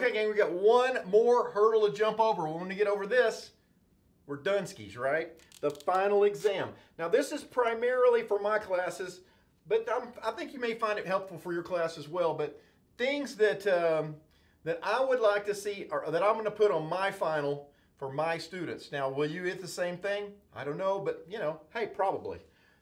Okay, gang, we got one more hurdle to jump over. When we get over this, we're done skis, right? The final exam. Now, this is primarily for my classes, but I'm, i think you may find it helpful for your class as well. But things that um, that I would like to see, or that I'm going to put on my final for my students. Now, will you hit the same thing? I don't know, but you know, hey, probably.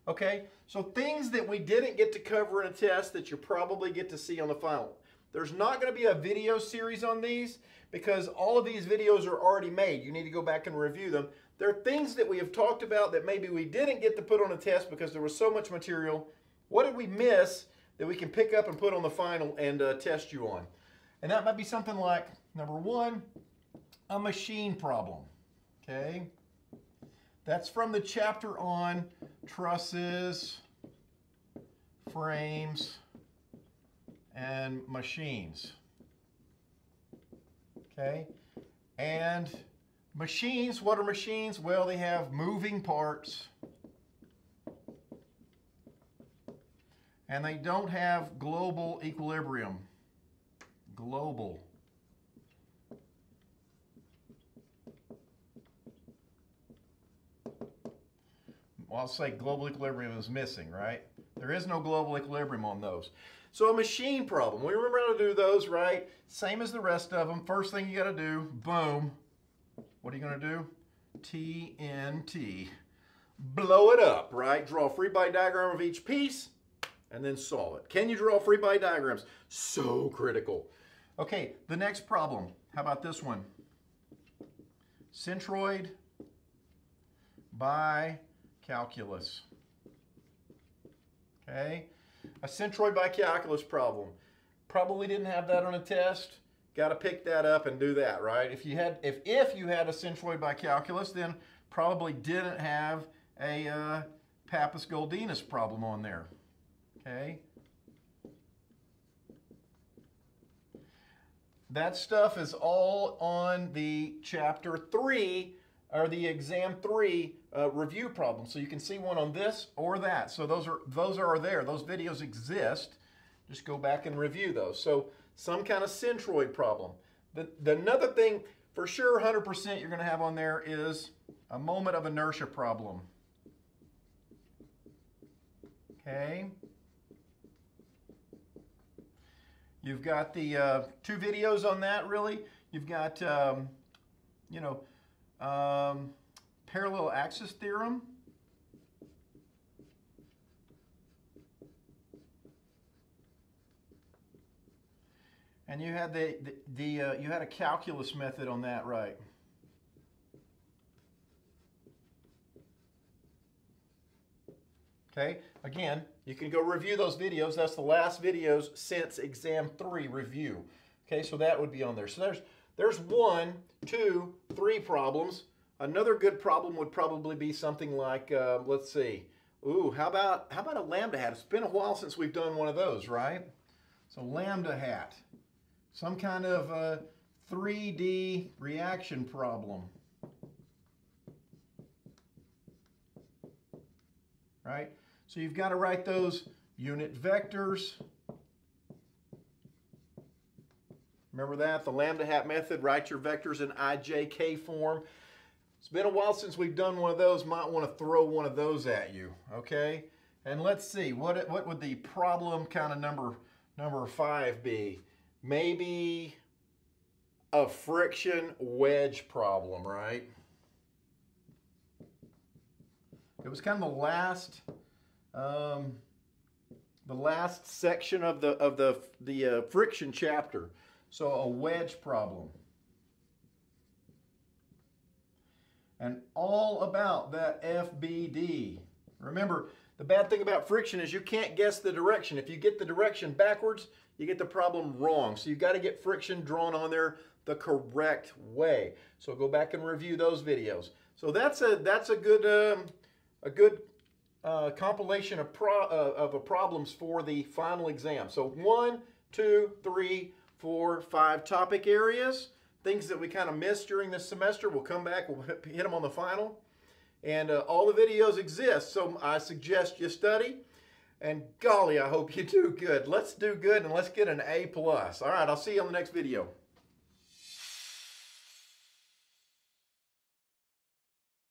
Okay, so things that we didn't get to cover in a test that you probably get to see on the final. There's not going to be a video series on these because all of these videos are already made. You need to go back and review them. There are things that we have talked about that maybe we didn't get to put on a test because there was so much material. What did we miss that we can pick up and put on the final and uh, test you on? And that might be something like, number one, a machine problem. Okay? That's from the chapter on trusses, frames, and machines. Okay? And machines, what are machines? Well, they have moving parts. And they don't have global equilibrium. Global. Well, I'll say global equilibrium is missing, right? There is no global equilibrium on those. So a machine problem, we remember how to do those, right? Same as the rest of them. First thing you got to do, boom. What are you going to do? TNT. Blow it up, right? Draw a free body diagram of each piece and then solve it. Can you draw free body diagrams? So critical. Okay, the next problem. How about this one? Centroid by calculus. Okay, a centroid by calculus problem. Probably didn't have that on a test. Got to pick that up and do that, right? If you had, if if you had a centroid by calculus, then probably didn't have a uh, Pappus Guldinus problem on there. Okay. That stuff is all on the chapter three or the exam three uh, review problem. So you can see one on this or that. So those are those are there. Those videos exist. Just go back and review those. So some kind of centroid problem. The, the another thing for sure 100% you're going to have on there is a moment of inertia problem. Okay. You've got the uh, two videos on that, really. You've got, um, you know, um, parallel axis theorem. And you had the, the, the uh, you had a calculus method on that, right? Okay, again, you can go review those videos. That's the last videos since exam three review. Okay, so that would be on there. So there's there's one, two, three problems. Another good problem would probably be something like, uh, let's see, ooh, how about how about a lambda hat? It's been a while since we've done one of those, right? So lambda hat, some kind of uh, 3D reaction problem. Right? So you've got to write those unit vectors. Remember that? The lambda hat method, write your vectors in IJK form. It's been a while since we've done one of those. Might want to throw one of those at you, okay? And let's see, what, what would the problem kind of number, number five be? Maybe a friction wedge problem, right? It was kind of the last um, the last section of the of the the uh, friction chapter. So a wedge problem. And all about that FBD. Remember, the bad thing about friction is you can't guess the direction. If you get the direction backwards, you get the problem wrong. So you've got to get friction drawn on there the correct way. So go back and review those videos. So that's a that's a good um, a good uh, compilation of, pro, uh, of problems for the final exam. So one, two, three, four, five topic areas, things that we kind of missed during this semester. We'll come back, we'll hit them on the final. And uh, all the videos exist, so I suggest you study. And golly, I hope you do good. Let's do good and let's get an A+. plus. All right, I'll see you on the next video.